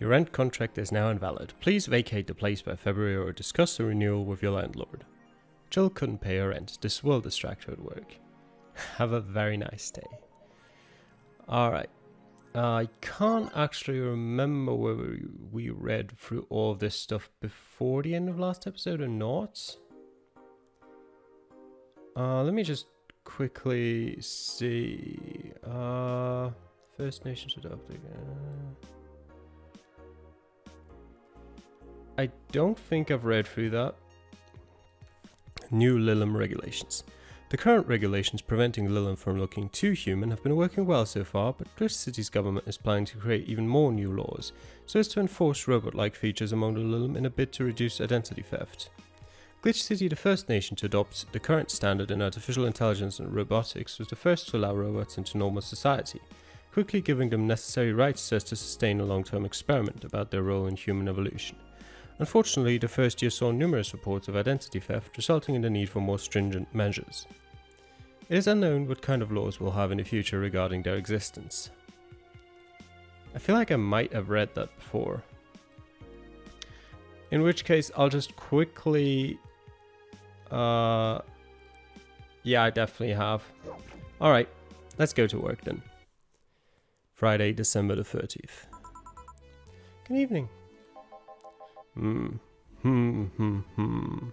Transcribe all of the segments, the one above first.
Your rent contract is now invalid. Please vacate the place by February or discuss the renewal with your landlord. Jill couldn't pay her rent. This will distract her at work. Have a very nice day. Alright. I can't actually remember whether we read through all this stuff before the end of last episode or not. Uh, let me just quickly see. Uh, First Nations adopted. Uh, I don't think I've read through that. New Lilim regulations. The current regulations preventing Lilim from looking too human have been working well so far, but Glitch City's government is planning to create even more new laws, so as to enforce robot-like features among the Lilim in a bid to reduce identity theft. Glitch City, the first nation to adopt the current standard in artificial intelligence and robotics, was the first to allow robots into normal society, quickly giving them necessary rights so as to sustain a long-term experiment about their role in human evolution. Unfortunately, the first year saw numerous reports of identity theft, resulting in the need for more stringent measures. It is unknown what kind of laws we'll have in the future regarding their existence. I feel like I might have read that before. In which case, I'll just quickly... Uh, yeah, I definitely have. Alright, let's go to work then. Friday, December the 30th. Good evening. Hmm. Hmm. Hmm. Hmm.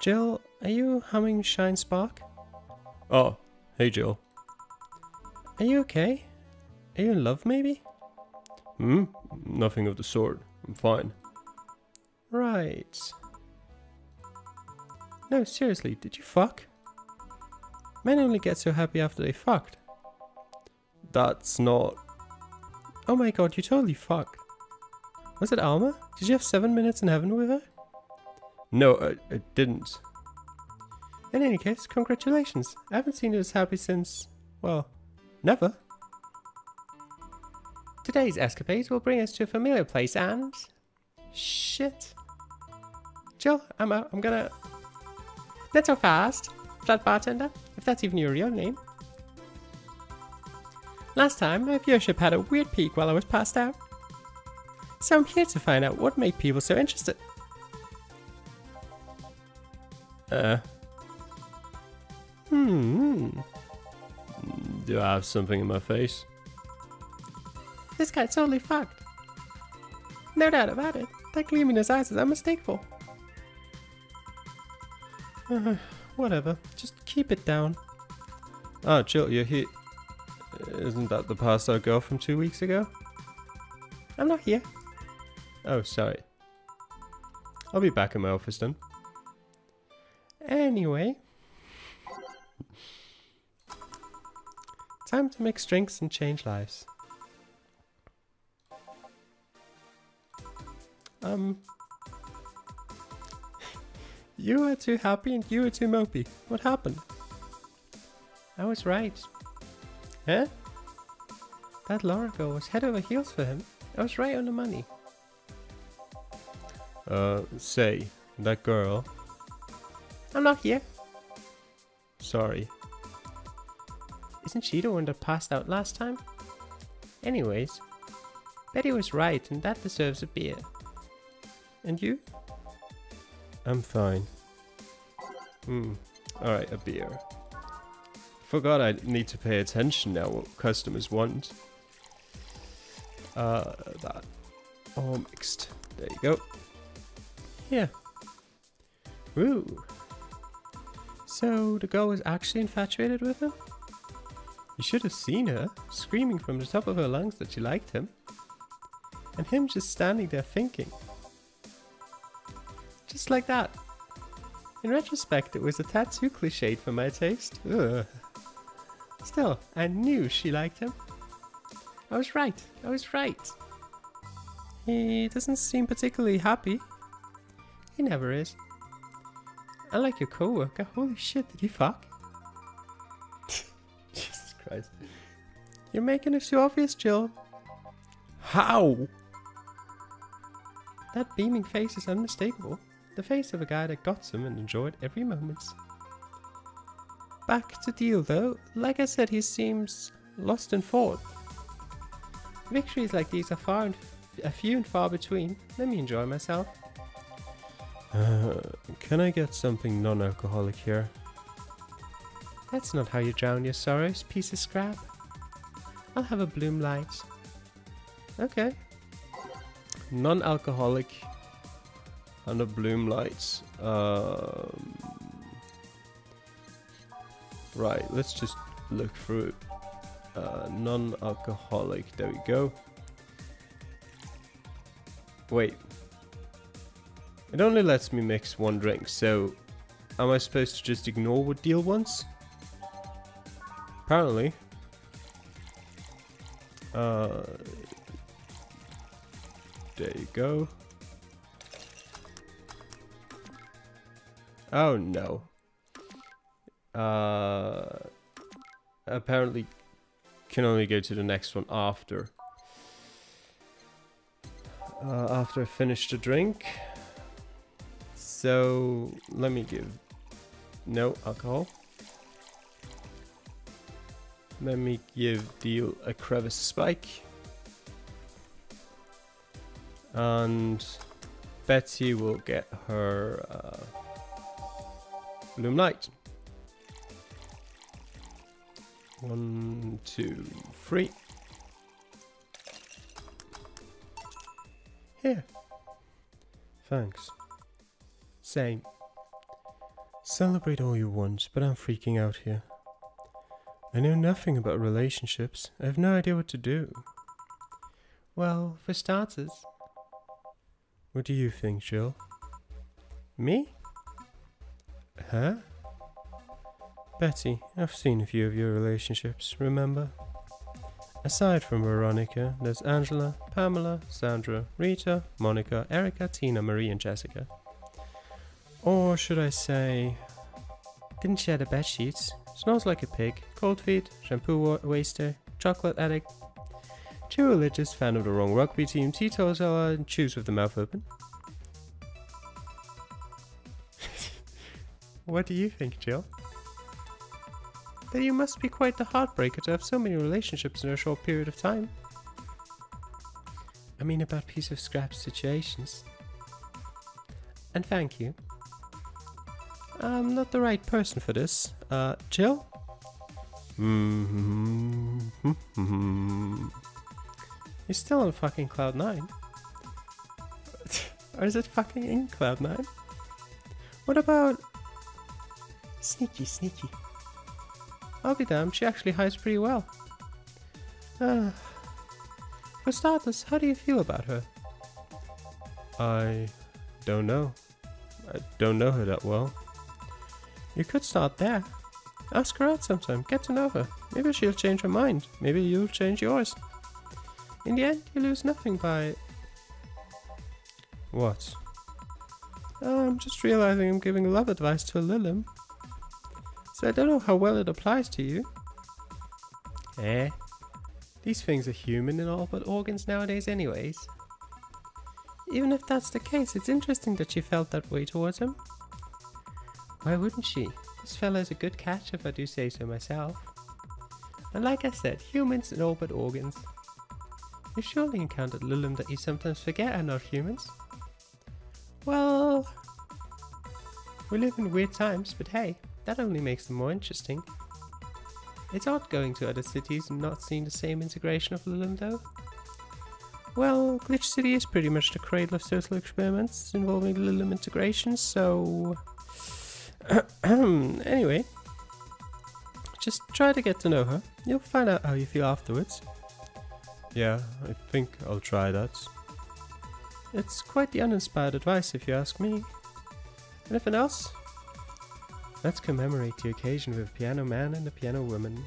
Jill, are you humming Shine Spark? Oh, hey Jill. Are you okay? Are you in love, maybe? Hmm. Nothing of the sort. I'm fine. Right. No, seriously, did you fuck? Men only get so happy after they fucked. That's not. Oh my god, you totally fucked. Was it Alma? Did you have seven minutes in heaven with her? No, I, I didn't. In any case, congratulations. I haven't seen you as happy since, well, never. Today's escapades will bring us to a familiar place and... Shit. Jill, I'm out. I'm gonna... Not so fast, flat bartender, if that's even your real name. Last time, my viewership had a weird peak while I was passed out. So I'm here to find out what made people so interested. Uh. Hmm. Do I have something in my face? This guy totally fucked. No doubt about it. That gleam in his eyes is unmistakable. Uh, whatever. Just keep it down. Oh, Jill, you're here. Isn't that the passed out girl from two weeks ago? I'm not here. Oh, sorry. I'll be back in my office then. Anyway. Time to mix drinks and change lives. Um. You were too happy and you were too mopey. What happened? I was right. Huh? That Laura girl was head over heels for him. I was right on the money. Uh, say, that girl. I'm not here. Sorry. Isn't she the one that passed out last time? Anyways, Betty was right and that deserves a beer. And you? I'm fine. Hmm, alright, a beer. Forgot I need to pay attention now what customers want. Uh, that. All mixed. There you go. Yeah. Ooh. So the girl was actually infatuated with him? You should have seen her, screaming from the top of her lungs that she liked him. And him just standing there thinking. Just like that. In retrospect, it was a tad too cliched for my taste. Ugh. Still, I knew she liked him. I was right. I was right. He doesn't seem particularly happy. He never is. Unlike your coworker, holy shit, did he fuck? Jesus Christ. You're making it too obvious, Jill. How? That beaming face is unmistakable. The face of a guy that got some and enjoyed every moment. Back to deal though, like I said, he seems lost in thought. Victories like these are far and a few and far between. Let me enjoy myself. Uh, can I get something non-alcoholic here? That's not how you drown your sorrows, piece of scrap. I'll have a bloom light. Okay. Non-alcoholic and a bloom light. Um, right, let's just look through it. Uh, non-alcoholic, there we go. Wait. It only lets me mix one drink, so am I supposed to just ignore what deal wants? Apparently. Uh, there you go. Oh no. Uh, apparently can only go to the next one after. Uh, after I finish the drink. So let me give no alcohol. Let me give deal a crevice spike. And Betty will get her uh, bloom light. One, two, three. Here. Thanks. Same. Celebrate all you want, but I'm freaking out here. I know nothing about relationships. I have no idea what to do. Well, for starters. What do you think, Jill? Me? Huh? Betty, I've seen a few of your relationships, remember? Aside from Veronica, there's Angela, Pamela, Sandra, Rita, Monica, Erica, Tina, Marie, and Jessica. Or should I say, didn't share the bed sheets, smells like a pig, cold feet, shampoo wa- waster, chocolate addict, too religious, fan of the wrong rugby team, teetotaler, and chews with the mouth open. what do you think, Jill? That you must be quite the heartbreaker to have so many relationships in a short period of time. I mean about piece of scrap situations. And thank you. I'm not the right person for this. Uh, Jill? Mm-hmm. You're still on fucking Cloud 9. or is it fucking in Cloud 9? What about... Sneaky, sneaky. I'll be damned, she actually hides pretty well. Uh, for starters, how do you feel about her? I don't know. I don't know her that well. You could start there. Ask her out sometime, get to know her. Maybe she'll change her mind. Maybe you'll change yours. In the end, you lose nothing by. What? Uh, I'm just realizing I'm giving love advice to a Lilim. So I don't know how well it applies to you. Eh? These things are human and all but organs nowadays, anyways. Even if that's the case, it's interesting that she felt that way towards him. Why wouldn't she? This fella's a good catch if I do say so myself. And like I said, humans and all but organs. You've surely encountered Lilim that you sometimes forget are not humans. Well, we live in weird times, but hey, that only makes them more interesting. It's odd going to other cities and not seeing the same integration of Lilim though. Well, Glitch City is pretty much the cradle of social experiments involving Lilim integration, so... anyway, just try to get to know her. You'll find out how you feel afterwards. Yeah, I think I'll try that. It's quite the uninspired advice if you ask me. Anything else? Let's commemorate the occasion with a piano man and a piano woman.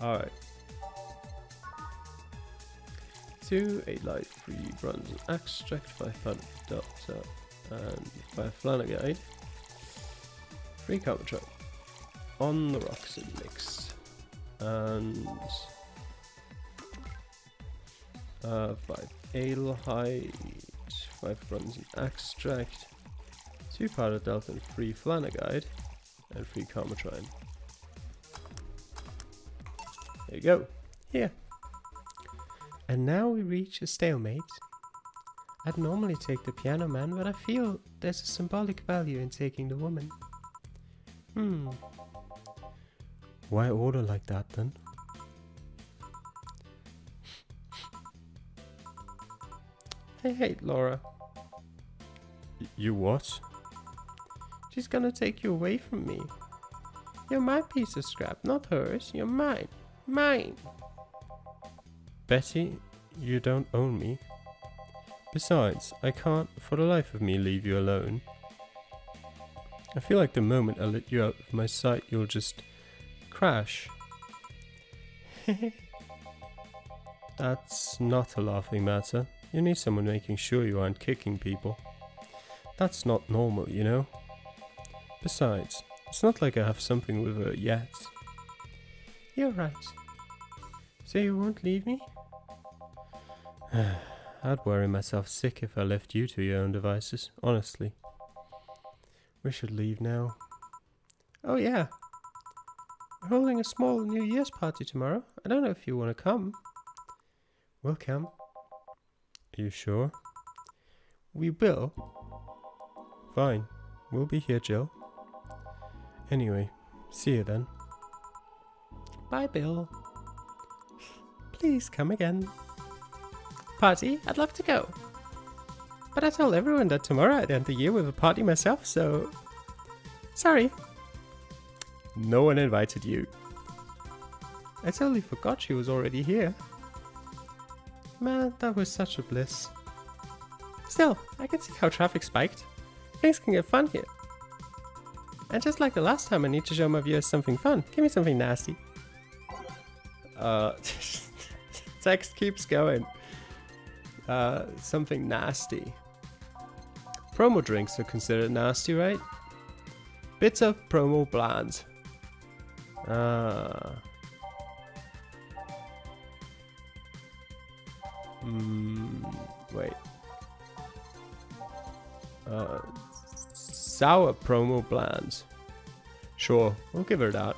Alright. Two, Adelhyde, three Bronson Extract, five Powdered Delta, and five Flanergide. Three Karmotrine. On the rocks and mix. And uh, five ale height, five and extract, two powder delta and three Flanergide, and three Karmotrine. There you go. Here. And now we reach a stalemate. I'd normally take the piano man, but I feel there's a symbolic value in taking the woman. Hmm. Why order like that then? I hate Laura. Y- you what? She's gonna take you away from me. You're my piece of scrap, not hers. You're mine. Mine. Betty, you don't own me. Besides, I can't for the life of me leave you alone. I feel like the moment I let you out of my sight, you'll just crash. That's not a laughing matter. You need someone making sure you aren't kicking people. That's not normal, you know? Besides, it's not like I have something with her yet. You're right. So you won't leave me? I'd worry myself sick if I left you to your own devices, honestly. We should leave now. Oh yeah. We're holding a small New Year's party tomorrow. I don't know if you want to come. We'll come. Are you sure? We will. Fine. We'll be here, Jill. Anyway, see you then. Bye, Bill. Please come again. Party? I'd love to go. But I told everyone that tomorrow I'd end the year with a party myself, so. Sorry. No one invited you. I totally forgot she was already here. Man, that was such a bliss. Still, I can see how traffic spiked. Things can get fun here. And just like the last time, I need to show my viewers something fun. Give me something nasty. Uh, text keeps going. Uh, something nasty. Promo drinks are considered nasty, right? Bitter, promo, bland. Ah. Hmm. Wait. Uh, sour promo bland. Sure, we'll give her that.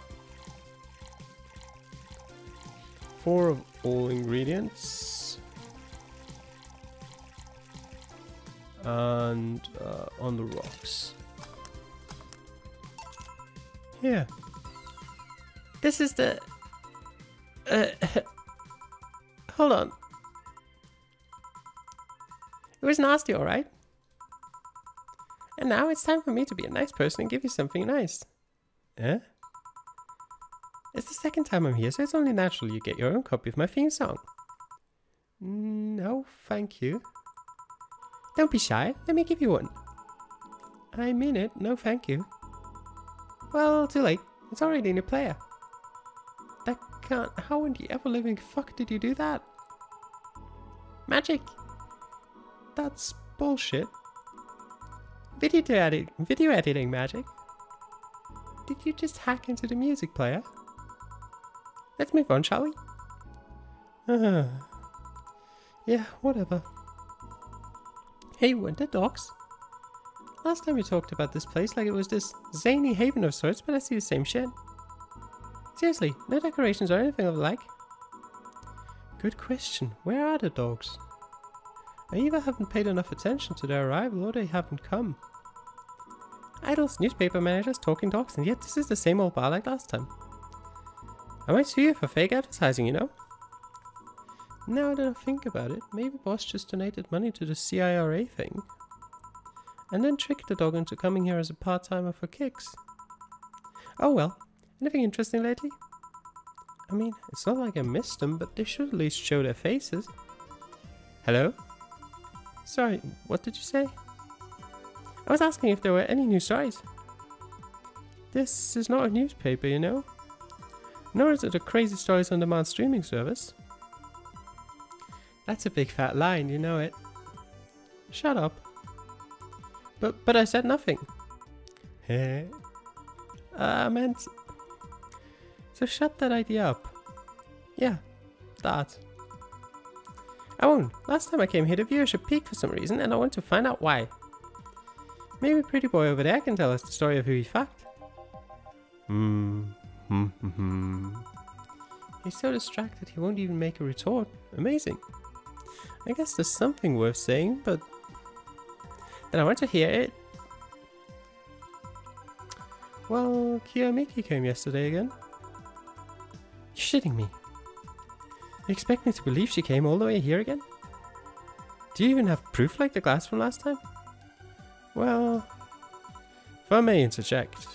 Four of all ingredients. And uh, on the rocks. Here. This is the. Uh, hold on. It was nasty, alright? And now it's time for me to be a nice person and give you something nice. Eh? It's the second time I'm here, so it's only natural you get your own copy of my theme song. No, thank you. Don't be shy, let me give you one. I mean it, no thank you. Well, too late. It's already in your player. That can't. How in the ever living fuck did you do that? Magic! That's bullshit. Video editing, video editing magic. Did you just hack into the music player? Let's move on, shall we? Uh, yeah, whatever. Hey, Winter Dogs. Last time we talked about this place like it was this zany haven of sorts, but I see the same shit. Seriously, no decorations or anything of the like. Good question. Where are the dogs? I either haven't paid enough attention to their arrival or they haven't come. Idols, newspaper managers, talking dogs, and yet this is the same old bar like last time. I might sue you for fake advertising, you know? Now that I think about it, maybe boss just donated money to the CIRA thing. And then tricked the dog into coming here as a part-timer for kicks. Oh well, anything interesting lately? I mean, it's not like I missed them, but they should at least show their faces. Hello? Sorry, what did you say? I was asking if there were any new stories. This is not a newspaper, you know? Nor is it a crazy stories on demand streaming service. That's a big fat line, you know it. Shut up. But but I said nothing. uh, I meant. So shut that idea up. Yeah, that. I won't. Last time I came here, the viewership peaked for some reason, and I want to find out why. Maybe Pretty Boy over there can tell us the story of who he fucked. Hmm. Hmm. Hmm. He's so distracted he won't even make a retort. Amazing. I guess there's something worth saying, but then I want to hear it. Well, Kira Miki came yesterday again. You're shitting me. You expect me to believe she came all the way here again? Do you even have proof like the glass from last time? Well, if I may interject.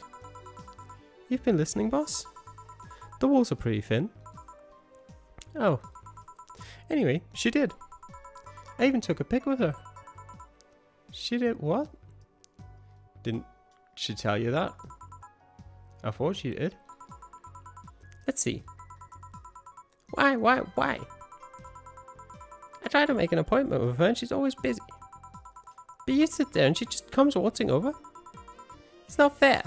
You've been listening, boss? The walls are pretty thin. Oh. Anyway, she did. I even took a pic with her. She did what? Didn't she tell you that? I thought she did. Let's see. Why, why, why? I try to make an appointment with her and she's always busy. But you sit there and she just comes waltzing over. It's not fair.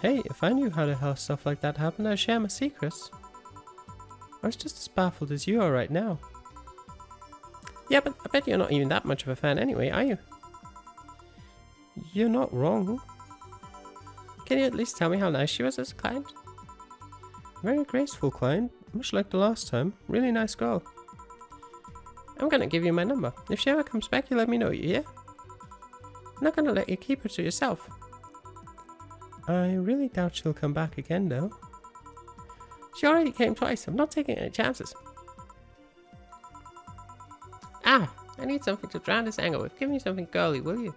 Hey, if I knew how to hell stuff like that happen, I'd share my secrets. I was just as baffled as you are right now. Yeah, but I bet you're not even that much of a fan anyway, are you? You're not wrong. Can you at least tell me how nice she was as a client? Very graceful client, much like the last time. Really nice girl. I'm gonna give you my number. If she ever comes back, you let me know, hear? I'm not gonna let you keep her to yourself. I really doubt she'll come back again, though. She already came twice. I'm not taking any chances. I need something to drown this anger with. Give me something girly, will you?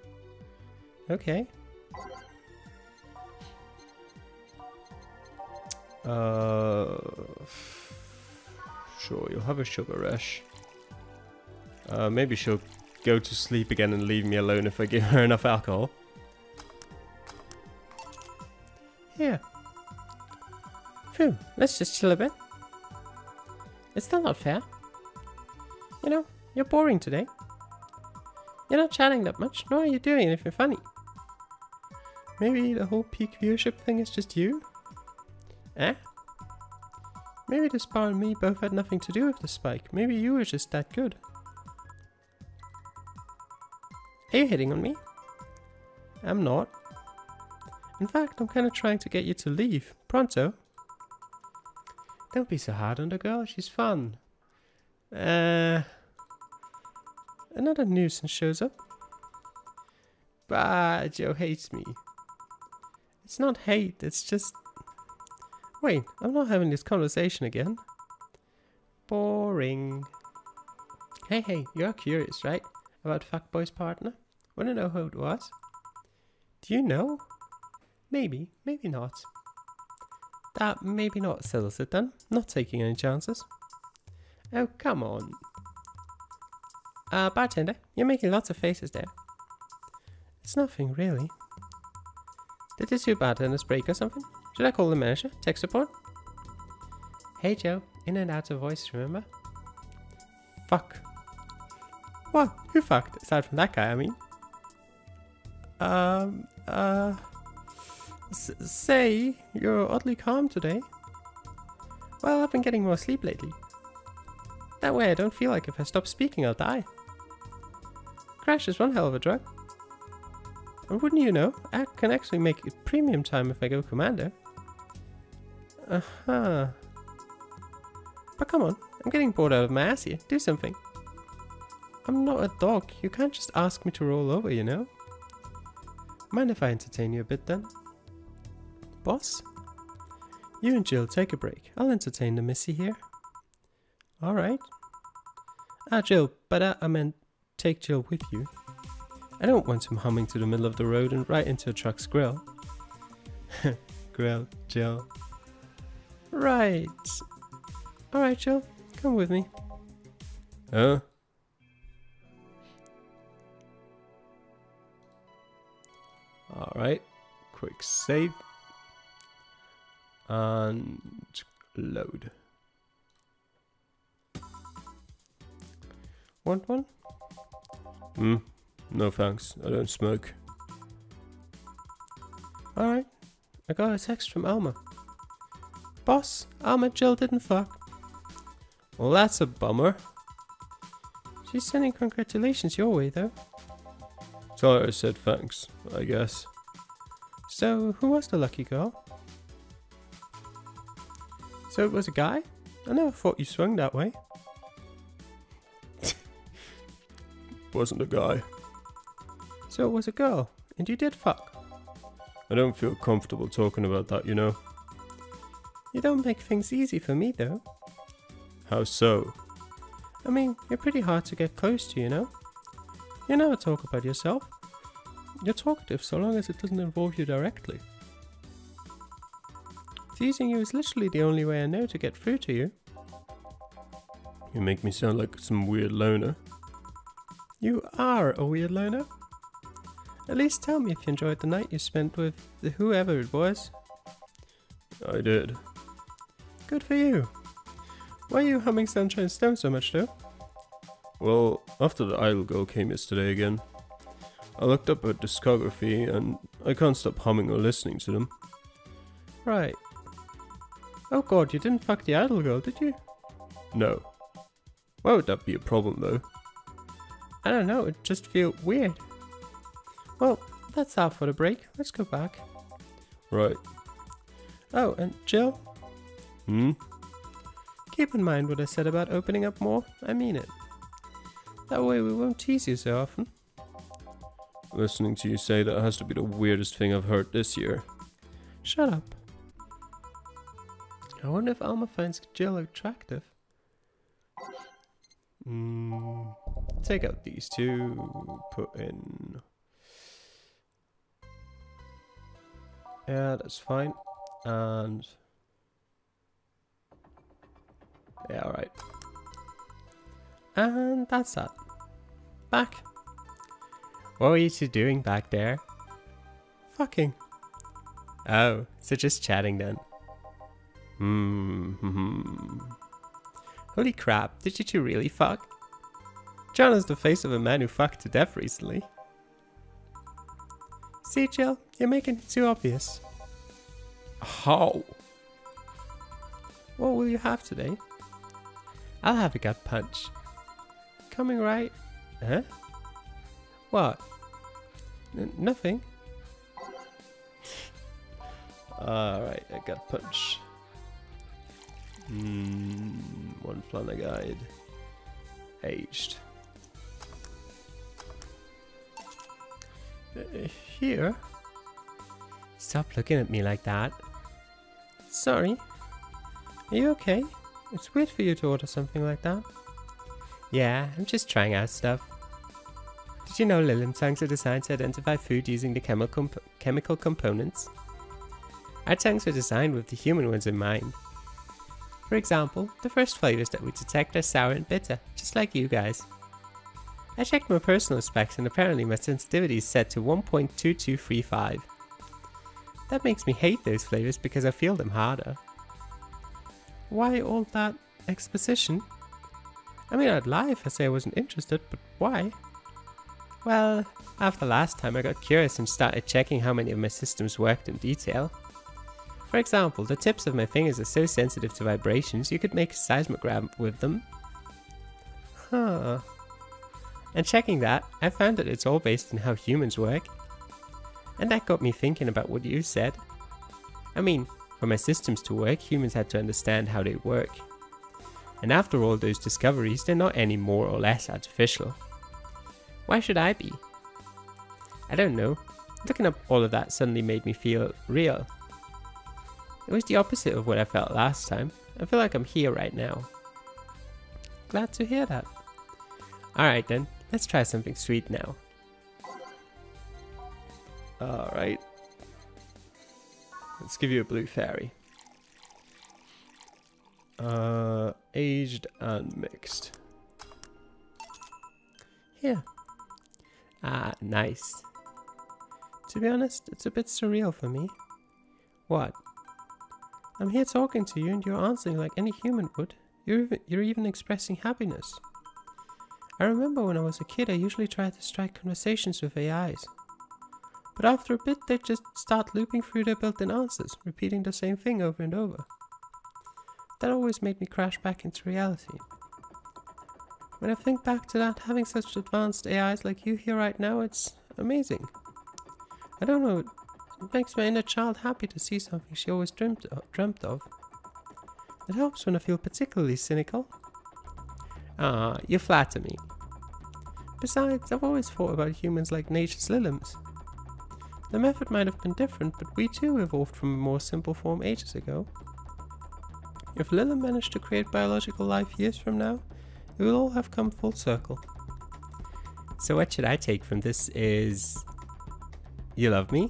Okay. Uh, sure, you'll have a sugar rush. Uh, maybe she'll go to sleep again and leave me alone if I give her enough alcohol. Here. Phew, let's just chill a bit. It's still not fair. You know, you're boring today. You're not chatting that much, nor are you doing anything funny. Maybe the whole peak viewership thing is just you? Eh? Maybe this bar and me both had nothing to do with the spike. Maybe you were just that good. Are you hitting on me? I'm not. In fact, I'm kind of trying to get you to leave. Pronto? Don't be so hard on the girl, she's fun. Uh, another nuisance shows up. Bah, Joe hates me. It's not hate, it's just... Wait, I'm not having this conversation again. Boring. Hey, hey, you're curious, right? About Fuckboy's partner? Wanna know who it was? Do you know? Maybe, maybe not. That maybe not settles it then. Not taking any chances. Oh, come on. Uh, bartender, you're making lots of faces there. It's nothing, really. Did this two bartenders break or something? Should I call the manager? Tech support? Hey Joe, in and out of voice, remember? Fuck. What? Who fucked? Aside from that guy, I mean. Um, uh... Say, you're oddly calm today. Well, I've been getting more sleep lately. That way I don't feel like if I stop speaking I'll die. Crash is one hell of a drug. And wouldn't you know, I can actually make it premium time if I go commander. Uh-huh. But come on, I'm getting bored out of my ass here. Do something. I'm not a dog. You can't just ask me to roll over, you know? Mind if I entertain you a bit then? Boss? You and Jill take a break. I'll entertain the missy here. Alright. Ah, Jill, but uh, I meant take Jill with you. I don't want him humming to the middle of the road and right into a truck's grill. grill, Jill. Right. Alright, Jill. Come with me. Huh? Alright. Quick save. And load. Want one? Hmm. No thanks. I don't smoke. Alright. I got a text from Alma. Boss, Alma Jill didn't fuck. Well, that's a bummer. She's sending congratulations your way, though. I said thanks, I guess. So, who was the lucky girl? So it was a guy? I never thought you swung that way. Wasn't a guy. So it was a girl, and you did fuck? I don't feel comfortable talking about that, you know. You don't make things easy for me, though. How so? I mean, you're pretty hard to get close to, you know? You never talk about yourself. You're talkative so long as it doesn't involve you directly. Teasing you is literally the only way I know to get through to you. You make me sound like some weird loner. You are a weird loner. At least tell me if you enjoyed the night you spent with the whoever it was. I did. Good for you. Why are you humming Sunshine Stone so much though? Well, after the Idle Girl came yesterday again, I looked up her discography and I can't stop humming or listening to them. Right. Oh god, you didn't fuck the Idle Girl, did you? No. Why would that be a problem though? I don't know, it just feel weird. Well, that's all for the break. Let's go back. Right. Oh, and Jill? Hmm? Keep in mind what I said about opening up more. I mean it. That way we won't tease you so often. Listening to you say that has to be the weirdest thing I've heard this year. Shut up. I wonder if Alma finds Jill attractive. Mm, take out these two, put in... Yeah, that's fine. And... Yeah, alright. And that's that. Back. What were you two doing back there? Fucking. Oh, so just chatting then. Hmm. hmm. Holy crap, did you two really fuck? John is the face of a man who fucked to death recently. See, Jill, you're making it too obvious. How? What will you have today? I'll have a gut punch. Coming right? Huh? What? N nothing. Alright, a gut punch. Mm, one Flanergide. Aged. Uh, here? Stop looking at me like that. Sorry. Are you okay? It's weird for you to order something like that. Yeah, I'm just trying out stuff. Did you know tongues are designed to identify food using the chemical, comp chemical components? Our tongues were designed with the human ones in mind. For example, the first flavors that we detect are sour and bitter, just like you guys. I checked my personal specs and apparently my sensitivity is set to 1.2235. That makes me hate those flavors because I feel them harder. Why all that exposition? I mean, I'd lie if I say I wasn't interested, but why? Well, after last time I got curious and started checking how many of my systems worked in detail. For example, the tips of my fingers are so sensitive to vibrations you could make a seismograph with them. Huh. And checking that, I found that it's all based on how humans work. And that got me thinking about what you said. I mean, for my systems to work, humans had to understand how they work. And after all those discoveries, they're not any more or less artificial. Why should I be? I don't know. Looking up all of that suddenly made me feel real. It was the opposite of what I felt last time. I feel like I'm here right now. Glad to hear that. Alright then, let's try something sweet now. Alright. Let's give you a blue fairy. Uh, aged and mixed. Here. Ah, nice. To be honest, it's a bit surreal for me. What? I'm here talking to you and you're answering like any human would. You're even, you're even expressing happiness. I remember when I was a kid I usually tried to strike conversations with AIs. But after a bit they just start looping through their built-in answers, repeating the same thing over and over. That always made me crash back into reality. When I think back to that, having such advanced AIs like you here right now, it's amazing. I don't know, it makes my inner child happy to see something she always dreamt. Dreamt of. It helps when I feel particularly cynical. Ah, you flatter me. Besides, I've always thought about humans like nature's lilims. The method might have been different, but we too evolved from a more simple form ages ago. If Lilim managed to create biological life years from now, it will all have come full circle. So what should I take from this is... You love me?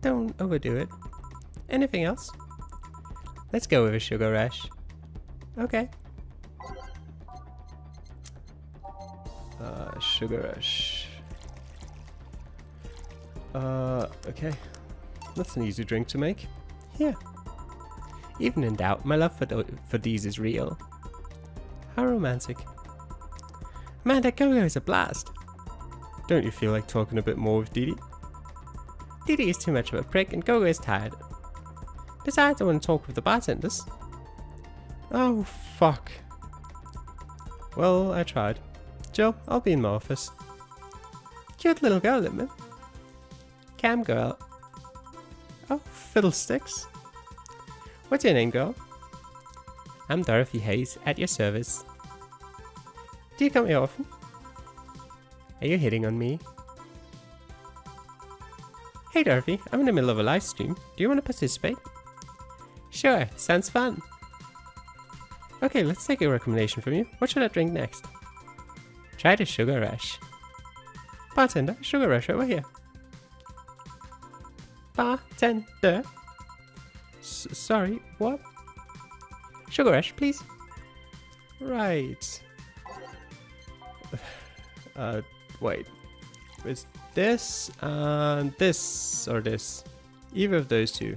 Don't overdo it. Anything else? Let's go with a sugar rush. Okay. Sugar rush. Uh, okay. That's an easy drink to make. Here. Even in doubt, my love for, for these is real. How romantic. Man, that go-go is a blast. Don't you feel like talking a bit more with Didi? Didi is too much of a prick and Gogo is tired. Besides, I want to talk with the bartenders. Oh, fuck. Well, I tried. Joe, I'll be in my office. Cute little girl, isn't? Cam girl. Oh, fiddlesticks. What's your name, girl? I'm Dorothy Haze, at your service. Do you come here often? Are you hitting on me? Hey Dorothy, I'm in the middle of a live stream. Do you want to participate? Sure, sounds fun. Okay, let's take a recommendation from you. What should I drink next? Try the Sugar Rush. Bartender, Sugar Rush over here. Bartender. S sorry, what? Sugar Rush, please. Right. Uh, wait. Is this and this or this? Either of those two.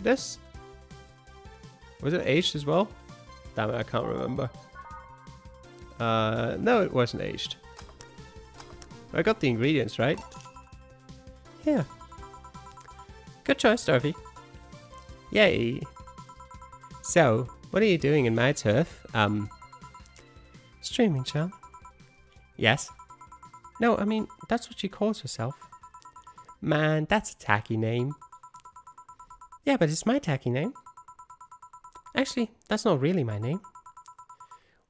This? Was it aged as well? Damn it, I can't remember. Uh, no, it wasn't aged. I got the ingredients right. Yeah. Good choice, Dorothy. Yay. So, what are you doing in my turf? Um, streaming, Chan. Yes. No, I mean, that's what she calls herself. Man, that's a tacky name. Yeah, but it's my tacky name. Actually, that's not really my name.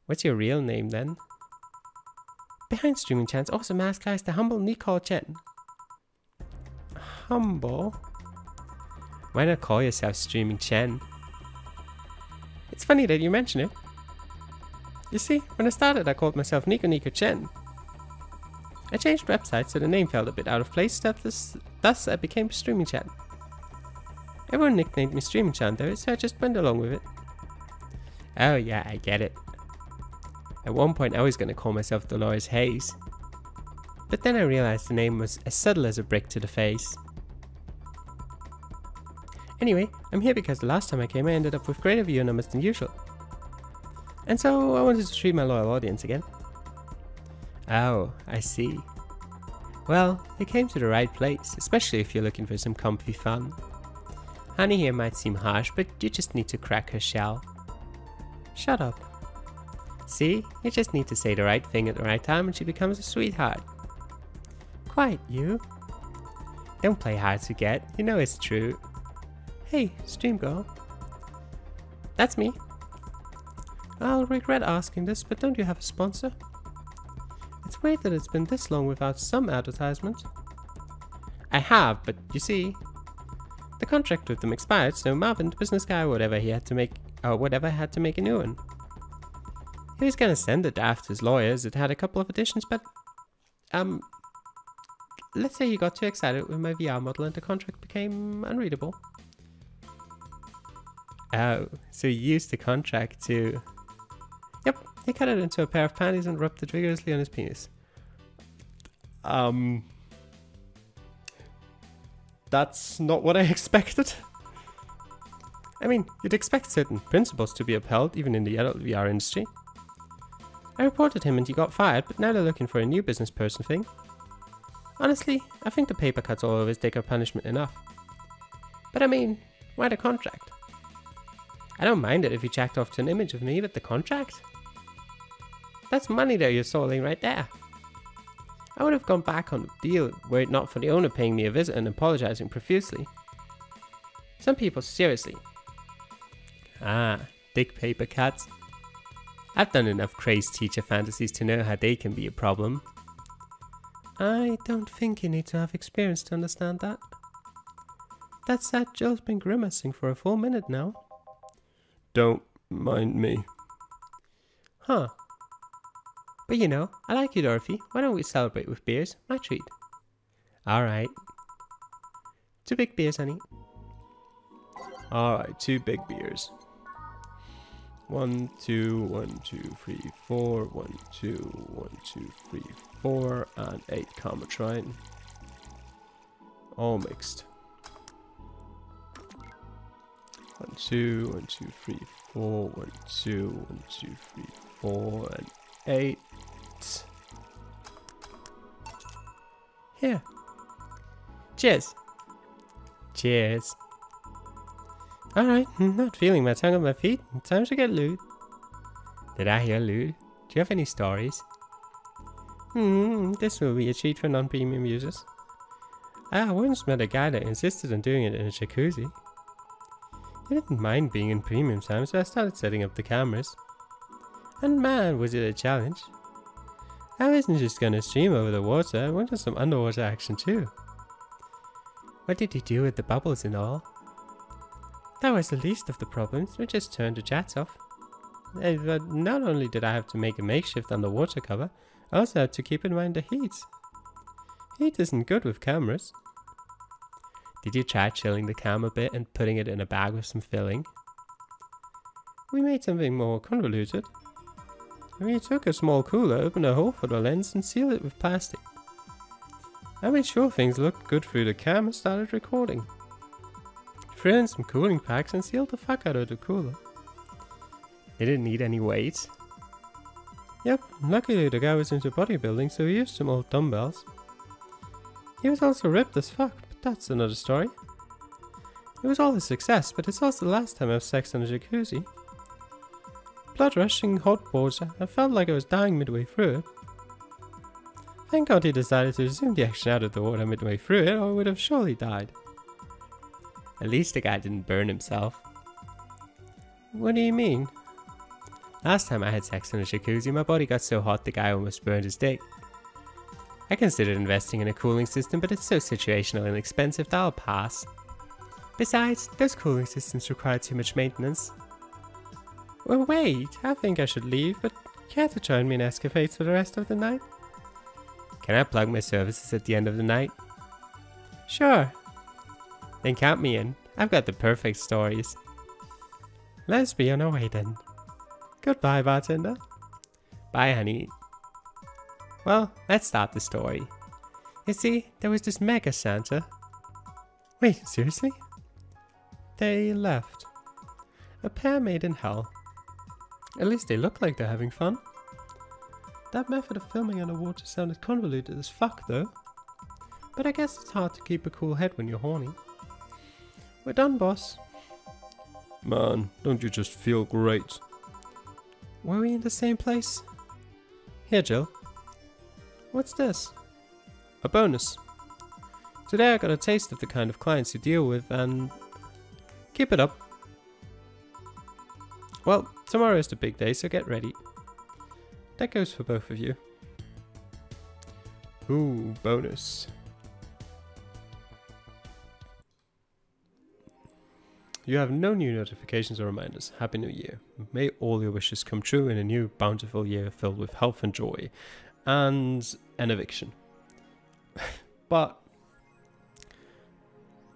What's your real name then? Behind Streaming Chan's also mask lies the humble Nicole Chen. Humble? Why not call yourself Streaming Chen? It's funny that you mention it. You see, when I started I called myself Nico Nico Chen. I changed websites so the name felt a bit out of place, thus, thus I became Streaming Chan. Everyone nicknamed me Streaming Chan though, so I just went along with it. Oh yeah, I get it. At one point I was going to call myself Dolores Haze. But then I realized the name was as subtle as a brick to the face. Anyway, I'm here because the last time I came I ended up with greater viewer numbers than usual. And so I wanted to treat my loyal audience again. Oh, I see. Well, you came to the right place, especially if you're looking for some comfy fun. Honey here might seem harsh, but you just need to crack her shell. Shut up. See, you just need to say the right thing at the right time and she becomes a sweetheart. Quiet, you. Don't play hard to get, you know it's true. Hey, stream girl. That's me. I'll regret asking this, but don't you have a sponsor? It's weird that it's been this long without some advertisement. I have, but you see, the contract with them expired, so Marvin, the business guy, whatever he had to make, or whatever had to make a new one. He was gonna send it after his lawyers. It had a couple of additions, but um, let's say he got too excited with my VR model and the contract became unreadable. Oh, so you used the contract to Yep, he cut it into a pair of panties and rubbed it vigorously on his penis. Um. That's not what I expected. I mean, you'd expect certain principles to be upheld even in the adult VR industry. I reported him and he got fired, but now they're looking for a new business person thing. Honestly, I think the paper cuts all of his dick punishment enough. But I mean, why the contract? I don't mind it if he jacked off to an image of me, but the contract? That's money that you're soiling right there. I would have gone back on the deal were it not for the owner paying me a visit and apologizing profusely. Some people, seriously. Ah, dick paper cuts. I've done enough crazed teacher fantasies to know how they can be a problem. I don't think you need to have experience to understand that. That sad Jill's been grimacing for a full minute now. Don't mind me. Huh. But you know, I like you, Dorothy. Why don't we celebrate with beers? My treat. Alright. Two big beers, honey. Alright, two big beers. One, two, one, two, three, four, one, two, one, two, three, four, and eight Karmotrine. All mixed. One, two, one, two, three, four, one, two, one, two, three, four, and eight. Here. Cheers. Cheers. Alright, not feeling my tongue on my feet. Time to get lewd. Did I hear lewd? Do you have any stories? Hmm, this will be a cheat for non-premium users. I once met a guy that insisted on doing it in a jacuzzi. He didn't mind being in premium time, so I started setting up the cameras. And man, was it a challenge. I wasn't just gonna stream over the water, I wanted some underwater action too. What did he do with the bubbles and all? That was the least of the problems, we just turned the jets off. Uh, but not only did I have to make a makeshift underwater cover, I also had to keep in mind the heat. Heat isn't good with cameras. Did you try chilling the cam a bit and putting it in a bag with some filling? We made something more convoluted. We took a small cooler, opened a hole for the lens and sealed it with plastic. I made sure things looked good through the cam and started recording. Threw in some cooling packs and sealed the fuck out of the cooler. It didn't need any weight. Yep, luckily the guy was into bodybuilding so he used some old dumbbells. He was also ripped as fuck, but that's another story. It was all a success, but it's also the last time I've sex in a jacuzzi. Blood rushing hot water, I felt like I was dying midway through it. Thank God he decided to resume the action out of the water midway through it, or I would have surely died. At least the guy didn't burn himself. What do you mean? Last time I had sex in a jacuzzi, my body got so hot the guy almost burned his dick. I considered investing in a cooling system, but it's so situational and expensive that I'll pass. Besides, those cooling systems require too much maintenance. Well, wait, I think I should leave, but care to join me in escapades for the rest of the night? Can I plug my services at the end of the night? Sure, then count me in. I've got the perfect stories. Let's be on our way then. Goodbye, bartender. Bye, honey. Well, let's start the story. You see, there was this mega Santa. Wait, seriously? They left. A pair made in hell. At least they look like they're having fun. That method of filming underwater sounded convoluted as fuck though. But I guess it's hard to keep a cool head when you're horny. We're done, boss. Man, don't you just feel great? Were we in the same place? Here, Jill. What's this? A bonus. Today I got a taste of the kind of clients you deal with and... Keep it up. Well, tomorrow is the big day, so get ready. That goes for both of you. Ooh, bonus. You have no new notifications or reminders. Happy New Year. May all your wishes come true in a new bountiful year filled with health and joy and an eviction. but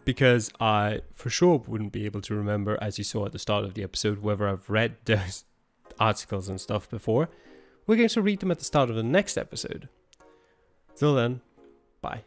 because I for sure wouldn't be able to remember, as you saw at the start of the episode, whether I've read those articles and stuff before, we're going to read them at the start of the next episode. Till then, bye.